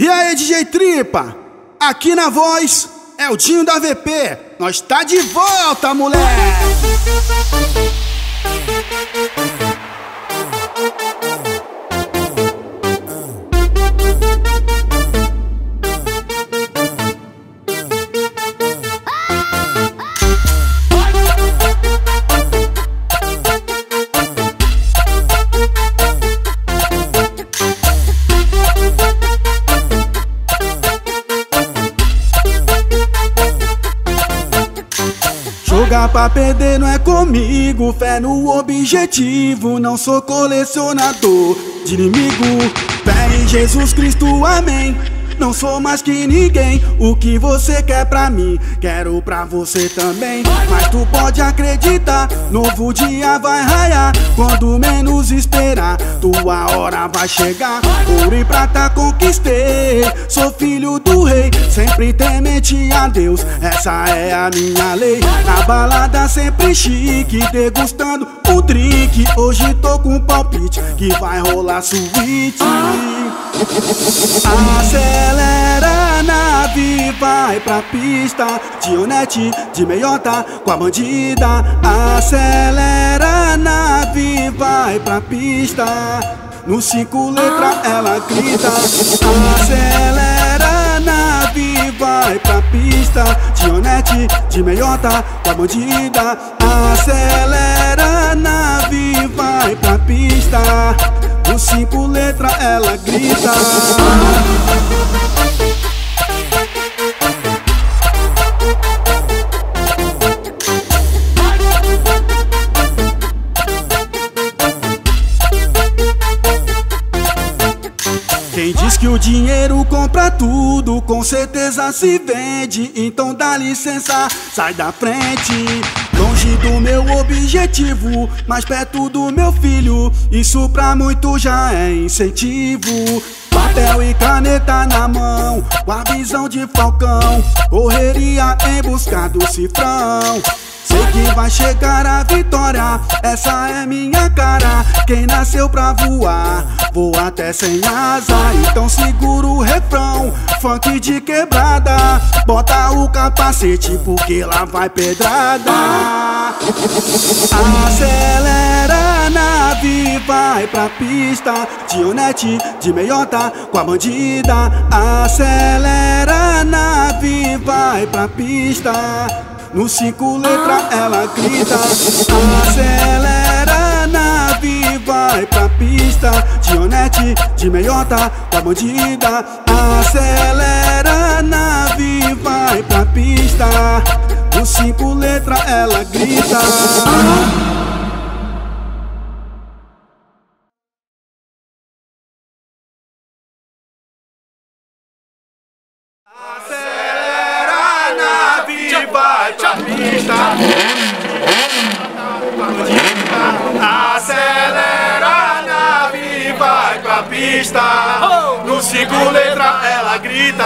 E aí, DJ Tripa? Aqui na voz é o Dinho da VP. Nós tá de volta, moleque! Jogar pra perder não é comigo, fé no objetivo. Não sou colecionador de inimigo. Fé em Jesus Cristo, amém. Não sou mais que ninguém. O que você quer pra mim, quero pra você também. Mas tu pode acreditar, novo dia vai raiar. Quando menos esperar, tua hora vai chegar. Ouro e prata conquistei. Sou filho do rei, sempre temente a Deus. Essa é a minha lei. Na balada sempre chique, degustando um drink. Hoje tô com um palpite que vai rolar suíte. Acelera a nave, vai pra pista Dionete de meiota com a bandida. Acelera a nave, vai pra pista. No cinco letra ela grita. Acelera a nave, vai pra pista. Dionete de meiota com a bandida. Acelera a nave, vai pra pista. No cinco letras ela grita o dinheiro compra tudo, com certeza se vende. Então dá licença, sai da frente. Longe do meu objetivo, mais perto do meu filho. Isso pra muito já é incentivo. Papel e caneta na mão, com a visão de falcão. Correria em busca do cifrão. Sei que vai chegar a vitória, essa é minha cara. Quem nasceu pra voar, voa até sem asa. Então segura o refrão, funk de quebrada. Bota o capacete, porque lá vai pedrada. Acelera nave, vai pra pista. Dionete de meiota com a bandida. Acelera nave, vai pra pista. No cinco letras ela grita Acelera nave, vai pra pista Dionete de meiota com a bandida. Acelera nave, vai pra pista. No cinco letras ela grita Acelera a nave, vai pra pista. No cinco letras ela grita